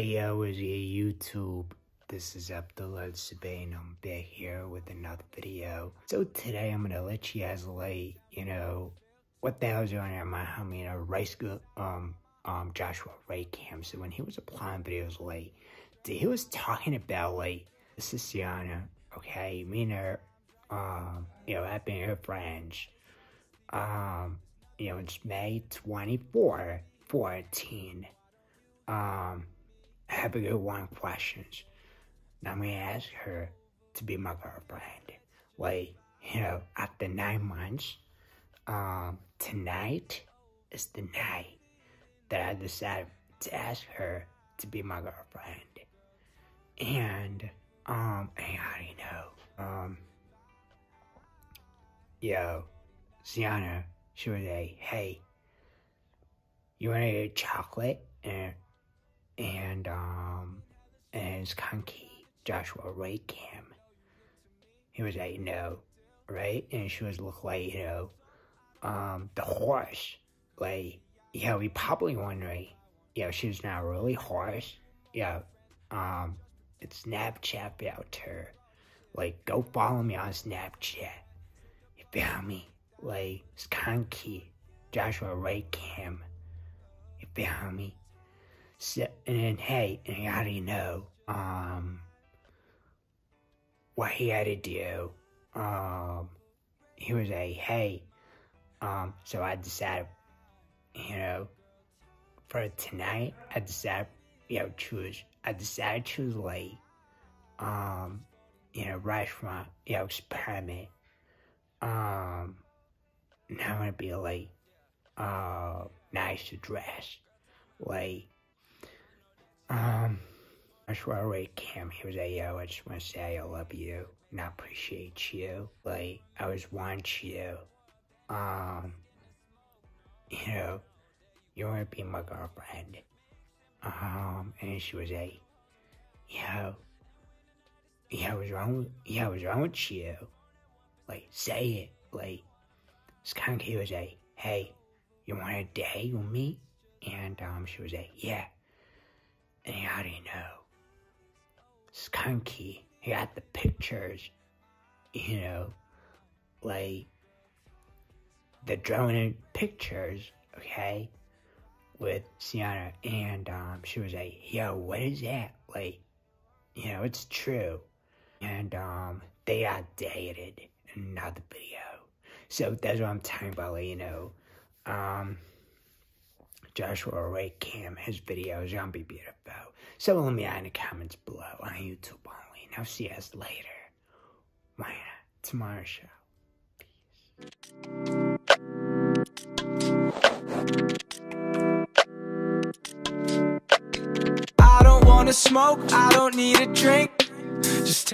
YouTube? This is Abdullah Alsubaie. I'm back here with another video. So today I'm gonna let you guys lay, you know, what the hell's going on in my homie, you know, Rice um um Joshua Ray Kim. So when he was applying videos late, he was talking about like this is Sienna, okay, me and her, um, you know, I've been her friends. Um, you know, it's May 24, 14. Um, I have a good one questions. Now I'm gonna ask her to be my girlfriend. Like, you know, after nine months, um, tonight is the night that I decided to ask her to be my girlfriend. And, um, I already know, um, yo, Sienna, she was like, hey, you want to eat chocolate? And, and, um, and it's Kanki, Joshua Ray. He was like, no, right? And she was look like, you know, um, the horse. Like, yeah, we probably wondering, you know, she's not really horse. Yeah, um, it's Snapchat about her. Like, go follow me on Snapchat. You feel me? Like, Skanky, Joshua Ray Kim. You feel me? So, and hey, and you already know, um, what he had to do. Um, he was a, hey, um, so I decided, you know, for tonight, I decided, you know, choose, I decided to choose late, um, you know, restaurant, you know, experiment. Um, now I'm gonna be like, uh, nice to dress, like, um, that's why I already came. He was like, yo, I just want to say I love you and I appreciate you. Like, I always want you. Um, you know, you want to be my girlfriend. Um, and she was like, yo, yeah, what's wrong? Yeah, what's wrong with you? Like, say it. Like, Skanky was like, hey, you want a date with me? And um, she was like, yeah. And do you know? Skunky, he got the pictures, you know, like the drone pictures, okay, with Sienna. And um, she was like, yo, what is that? Like, you know, it's true. And um, they got dated another video. So that's what I'm talking about, like, you know. Um, Joshua Ray Kim, his videos gonna be beautiful. So let me know in the comments below on YouTube only. And I'll see you guys later. Why not? Tomorrow's show. Peace. I don't wanna smoke, I don't need a drink. Just